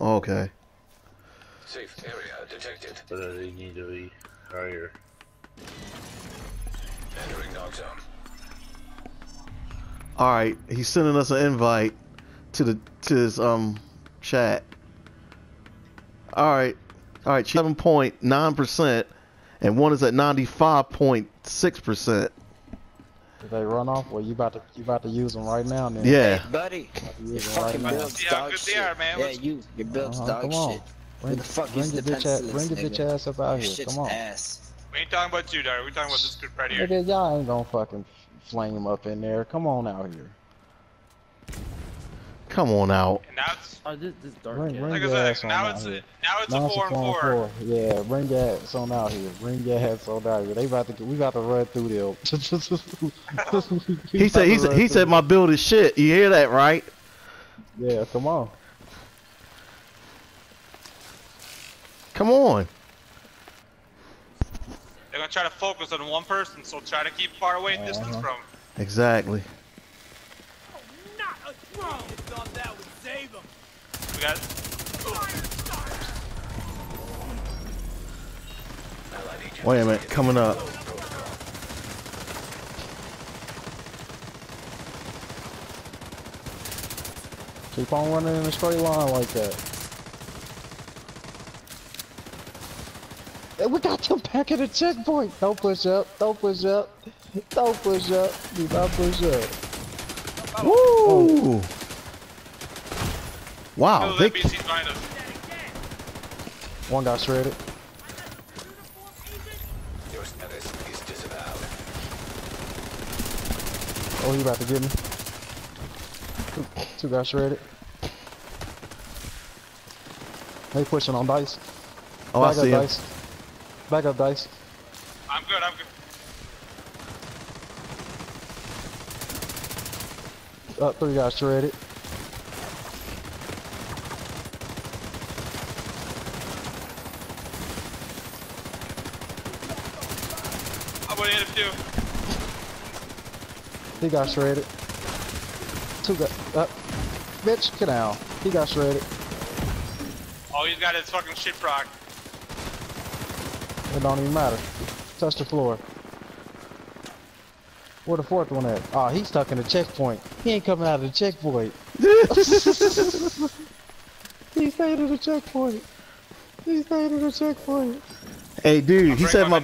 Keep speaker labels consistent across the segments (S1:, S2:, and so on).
S1: Okay.
S2: Safe area detected.
S3: But uh, they need to be higher.
S2: Entering knock zone.
S1: All right. He's sending us an invite to the to his um chat. All right. All right. Seven point nine percent, and one is at ninety five point six percent.
S4: Did they run off? Well, you about to you about to use them right now, then.
S1: Yeah.
S5: Buddy, your fucking
S4: right
S5: build's dog shit.
S6: Are, man.
S5: Yeah,
S6: Let's-
S5: you, your build's
S4: Uh-huh,
S5: dog
S4: come on.
S5: shit.
S4: Bring,
S5: the fuck
S4: bring
S5: is the
S4: bitch ass, bring your bitch ass up out here. Come on.
S5: ass.
S6: We ain't talking about you, Dar. We talking about this group right here.
S4: Nigga, y'all ain't gonna fucking flame him up in there. Come on out here.
S1: Come on out.
S6: And now it's
S7: Oh, this, this dark.
S4: Bring,
S7: yeah.
S6: like I said, now it's
S4: here.
S6: now it's
S4: Now
S6: a four and four.
S4: Yeah, bring your ass on out here. Bring your ass on out here. They about to we about to run through them.
S1: He said he said he said my build is shit. You hear that, right?
S4: Yeah, come on.
S1: Come on.
S6: They're gonna try to focus on one person, so try to keep far away distance
S4: Uh-huh.
S6: from.
S1: Exactly.
S6: We got
S1: Wait a minute. Coming up.
S4: Keep on running in a straight line like that. Hey, we got them back at the checkpoint. Don't push up. Don't push up. Don't push up. Do not push up.
S1: Woo! Wow.
S6: those
S1: They,
S6: NPCs behind us.
S4: One got shredded.
S2: Your status is disavowed.
S4: Oh, he about to get me. Two, two got shredded. They pushing on dice.
S1: oh, I
S4: Back up
S1: see him.
S4: dice. Back up dice.
S6: I'm good. I'm good.
S4: Uh, three got shredded.
S6: I'm gonna hit him too.
S4: He got shredded. Two got. Uh, bitch, get down. He got shredded.
S6: Oh, he's got his fucking shit proc.
S4: It don't even matter. Touch the floor. Where the fourth one at? Oh, he's stuck in the checkpoint. He ain't coming out of the checkpoint. he stayed at the checkpoint. He stayed at the checkpoint.
S1: Hey, dude. He said my.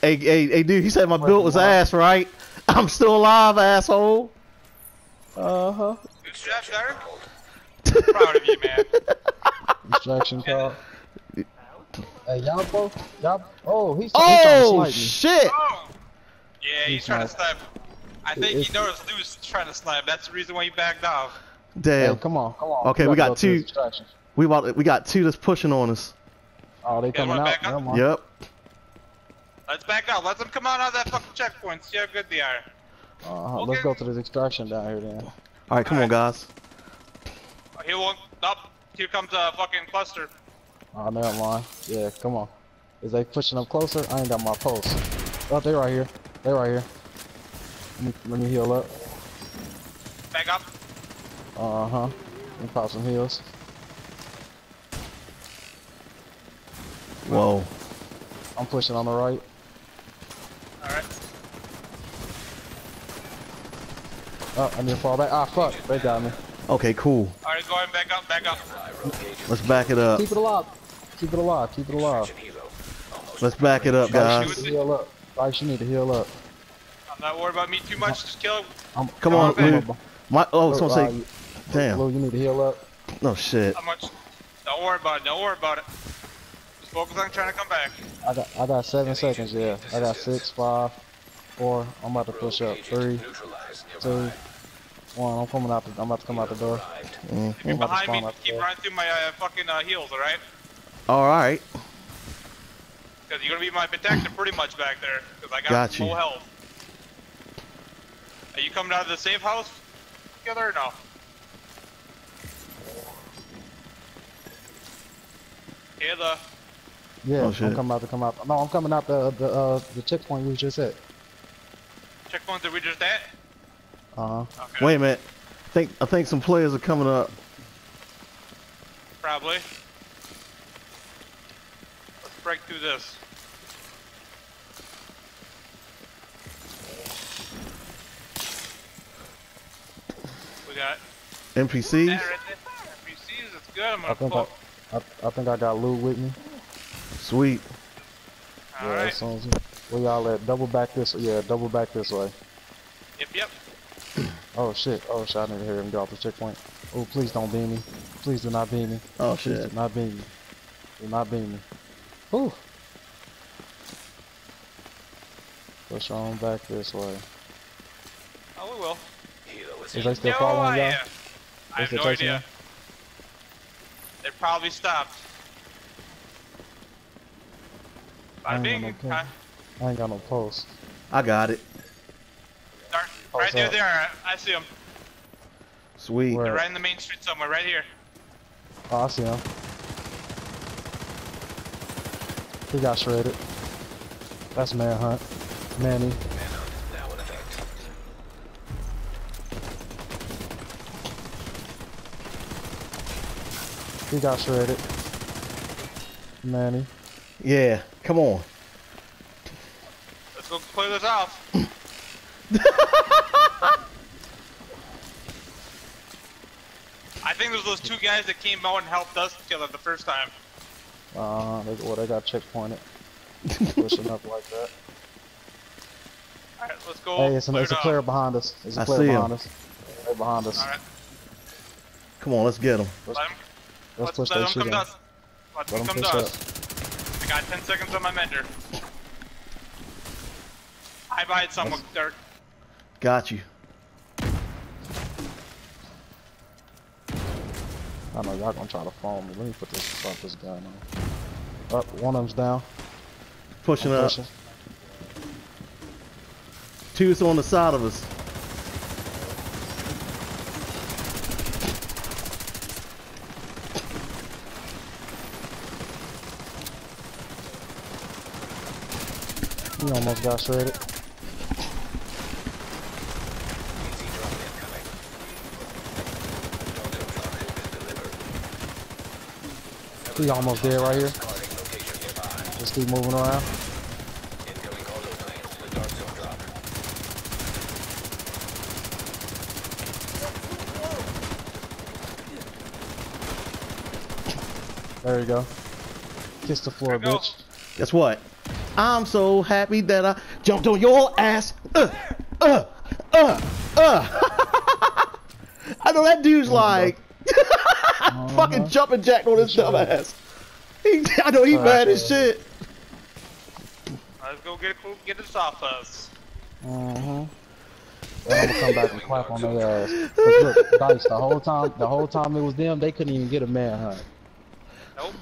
S1: Hey, hey, hey, dude. He said my build was
S4: what?
S1: ass, right? I'm still alive, asshole.
S4: Uh huh.
S6: Good strap, Dar. Proud of you, man.
S4: Distraction call. Hey, y'all both. Y'all. Oh, he's, he's
S1: Oh
S4: trying to snipe me.
S1: shit!
S6: Oh. Yeah, he's
S4: He's
S6: trying to
S4: not-
S6: snipe. I think
S4: It's-
S6: he noticed Lewis trying to snipe. That's the reason why he backed off.
S4: Hey,
S1: Damn.
S4: come on, come on.
S1: Okay, we
S4: gotta
S1: got
S4: go
S1: two.
S4: distractions.
S1: We about we got two that's pushing on us.
S4: Oh, they coming
S6: wanna
S4: out.
S6: back up?
S4: Never.
S1: Yep.
S6: Let's back out. Let them come out of that fucking checkpoint. See how good they are.
S4: Uh-huh. Let's go to this extraction down here then.
S1: All right, come on, guys.
S6: Oh, He won't. Up. Here comes a fucking cluster.
S4: Oh, never mind. Yeah, come on. Is they pushing up closer? I ain't got my pulse. Oh, they right here. They right here. Let me, let me heal up.
S6: Back up.
S4: Uh-huh. Let me pop some heals.
S1: Whoa.
S4: I'm pushing on the right.
S6: Alright.
S4: Oh, I need to fall back. Ah, fuck. They got me.
S1: Okay, cool.
S6: Alright, go ahead. Back up. Back up.
S1: Let's back it up.
S4: Keep it alive. Keep it alive. Keep it alive.
S1: Let's back it up,
S4: Dice,
S1: guys.
S4: You need to heal up. Dice, you need to heal up.
S6: I'm not worried about me too much. Just kill him.
S4: I'm,
S1: Come on,
S6: Okay.
S1: Lou. My oh, someone
S4: uh,
S1: say,
S4: you-
S1: damn.
S4: Lou, you need to heal up.
S1: No shit.
S6: How much? Don't worry about it. Don't worry about it. Just focus on trying to come back.
S4: I got I got seven seconds, yeah. I got six, five, four. I'm about to push up. Three,
S2: neutralized
S4: two,
S2: nearby.
S4: one. I'm coming out the I'm about to come out the door.
S2: Arrived.
S6: If you're
S4: I'm about to
S6: behind me, keep running through my uh, fucking uh, heels, alright?
S1: All right.
S6: Because you're gonna be my protector pretty much back there. Because I got,
S1: Got you.
S6: full health. Are you coming out of the safe house together or no? Here the
S4: Yeah,
S1: Oh.
S4: I'm coming out to come out. No, I'm coming out the the uh the checkpoint we just hit.
S6: checkpoint that we just at.
S4: Uh huh.
S6: Okay.
S1: Wait a minute. I think I think some players are coming up.
S6: probably. Let's break through this. We got
S1: NPCs.
S6: that right. NPCs, it's good. I'm gonna
S4: think
S6: pull.
S4: I, I, I think I got loot with me.
S1: Sweet.
S4: yeah,
S6: Alright.
S4: as soon where y'all at? Double back this. Yeah, double back this way.
S6: Yep, yep.
S4: Oh shit. Oh shit. I didn't hear him go off the checkpoint. Oh, please don't beam me. Please do not beam me.
S1: Oh
S4: Please
S1: shit.
S4: do not beam me. Do not beam me. Whew. Push on back this way.
S6: Oh, we will.
S2: Helo is
S4: Is they still
S6: no
S4: following y'all?
S6: idea. I have
S4: Is it
S6: no
S4: chasing
S6: idea.
S4: them?
S6: They probably stopped.
S4: I
S6: Bada
S4: ain't got no clue. I ain't got no pulse.
S1: I got it.
S6: Start
S4: Oh,
S6: right there,
S4: so-
S6: there. I see them.
S1: Sweet.
S4: Where?
S6: They're right in the main street somewhere, right here.
S4: Oh, I see him. He got shredded. That's manhunt. Manny.
S2: now in effect.
S4: He got shredded. Manny.
S1: Yeah. Come on.
S6: Let's go play this out. I think there's those two guys that came out and helped us kill it the first time.
S4: Uh, they, well, they got checkpointed. Pushing up like that.
S6: Alright, let's go.
S4: hey, it's, an,
S6: clear
S4: it's a player behind us. It's a
S1: I
S4: player
S1: see him.
S4: behind us. They're behind us.
S6: Alright,
S1: Come on. Let's get them.
S6: let him,
S4: Let's
S6: let's
S4: push
S6: let
S4: that shit
S6: come
S4: in.
S6: Let
S4: Let
S6: him
S4: him
S6: come to
S4: push
S6: us. I got 10 seconds on my mender. I buy it someone, Dirk.
S1: Got you.
S4: I know y'all gonna try to phone me. Let me put this start this gun on. Up, one of them's down.
S1: Pushing
S4: I'm
S1: up.
S4: pushing.
S1: Two's on the side of us.
S4: He almost got shredded. He almost dead right here. Just keep moving around.
S2: Incoming auto plane with dark zone drop.
S4: There you go. Kiss the floor,
S6: There you go.
S4: bitch.
S1: Guess what? I'm so happy that I jumped on your ass. Uh, uh, uh, uh. I know that dude's like fucking jumping jack on his dumb ass. He, I know he mad as shit.
S6: Let's go get get this off us.
S4: Mm-hmm. Then I'm gonna come back and clap on their ass. 'Cause look, Dice, the whole time, the whole time it was them, they couldn't even get a manhunt.
S6: Nope.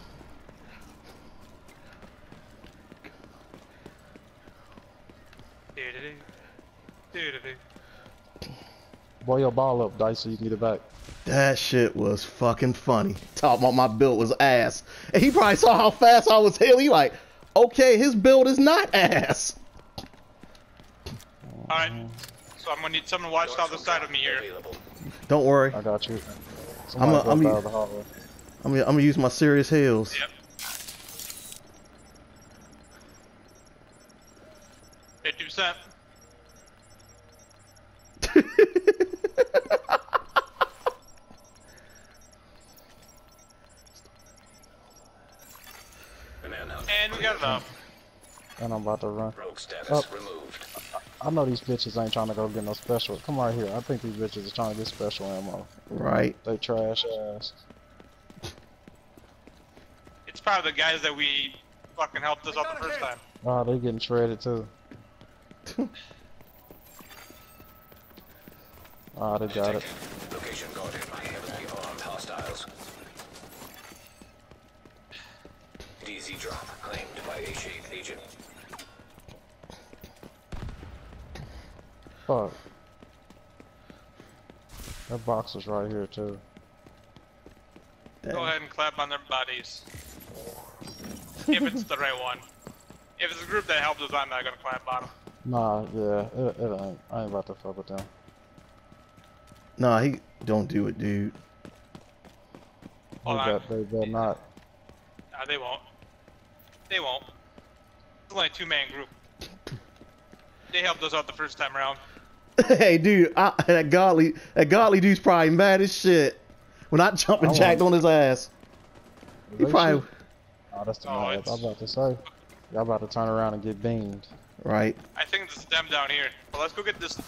S4: Boy, your ball up, Dice, so you can get it back.
S1: That shit was fucking funny. Talking about my build was ass. And he probably saw how fast I was healing. He like, okay, his build is not ass.
S6: Alright. So I'm gonna need someone to watch the other side of me here.
S1: Don't worry.
S4: I got you.
S1: I'm
S4: Somebody
S1: a- I'm
S4: dropped
S1: a-
S4: out of the hallway.
S1: I'm gonna, I'm gonna use my serious heals.
S6: Yep. Fifty percent.
S2: Manhunt.
S6: And we got it up.
S4: And I'm about to run.
S2: Rogue status
S4: Oh.
S2: removed.
S4: I know these bitches ain't trying to go get no special. Come right here. I think these bitches are trying to get special ammo.
S1: right.
S4: They trash ass.
S6: It's probably the guys that we fucking helped us out the first time.
S4: Oh, they getting shredded too. Ah, they got it.
S2: Location guarded by heavily armed hostiles. DZ drop claimed by a shade agent.
S4: Fuck. That box was right here too.
S6: Go ahead and clap on their bodies. if it's the right one. If it's a group that helped us, I'm not gonna clap on them.
S4: Nah, yeah, it, it ain't. I ain't about to fuck with them.
S1: Nah, he don't do it, dude.
S6: Hold
S4: They
S6: on.
S4: bet- They better not.
S6: Nah, they won't. They won't. It's only a two-man group. They helped us out the first time around.
S1: hey, dude, I, that godly, that godly dude's probably mad as shit. When I jumped and
S4: I
S1: jacked on his ass, he probably
S4: shoot. Oh, that's the
S6: Oh,
S4: I'm about to say. Y'all about to turn around and get beamed.
S1: right.
S6: I think it's them down here. But let's go get this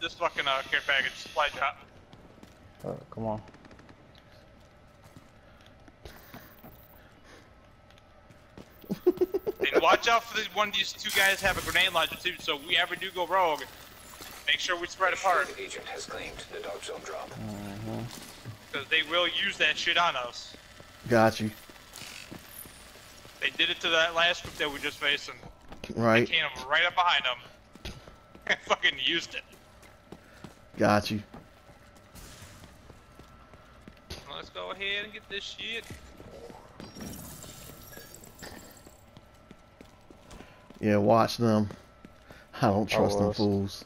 S6: this fucking uh, care package supply drop.
S4: Uh, come on.
S6: And watch out for the, one of these two guys have a grenade launcher too. So if we ever do go rogue, make sure we spread apart
S2: The agent has claimed the dark zone drop. Mm-hmm.
S6: because they will use that shit on us.
S1: Got you.
S6: They did it to that last group that we just faced, and
S1: Right.
S6: came right up behind them. and fucking used it.
S1: Got you.
S6: Let's go ahead and get this shit.
S1: Yeah, watch them. I don't trust them fools.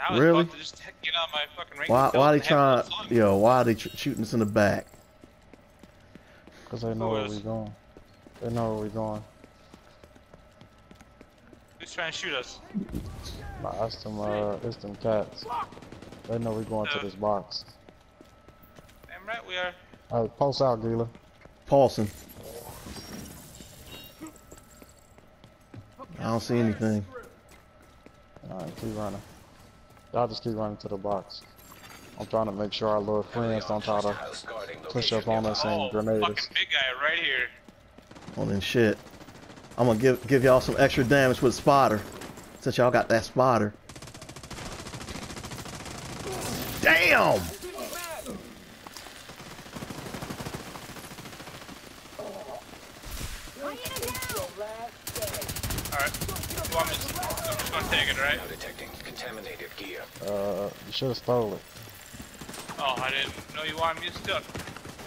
S6: I was
S1: Really?
S6: about to just get on my fucking rank.
S1: Why?
S6: belt
S1: Why they trying?
S6: it on.
S1: Yo, why are they tr- shooting us in the back?
S4: Because they know where we
S6: is?
S4: going. They know where we're going.
S6: Who's trying to shoot us?
S4: Nah, it's them, uh, it's them cats. They know we're going to this box.
S6: Damn right we are.
S4: Alright, pulse out, Gila.
S1: Paulson. I don't see anything.
S4: Alright, keep running. Y'all just keep running to the box. I'm trying to make sure our little friends don't try to push up on us
S6: Oh,
S4: and grenade
S6: fucking
S4: us.
S6: big guy right here.
S1: Well then, shit. I'm gonna give give y'all some extra damage with spotter, since y'all got that spotter. Damn!
S6: Alright. Well, I'm, just, I'm just gonna take it, right?
S2: Now detecting contaminated gear.
S4: Uh, you should have stole it.
S6: Oh, I didn't know you wanted me to steal it.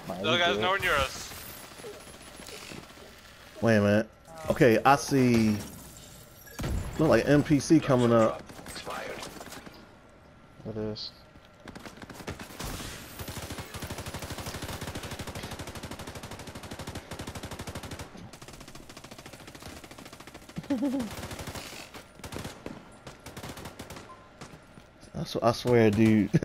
S4: Nah,
S6: The other guy's
S4: good.
S6: nowhere near us.
S1: Wait a minute. Okay, I see. Look like NPC coming up.
S2: Expired.
S4: It is.
S1: I, sw- I swear, dude.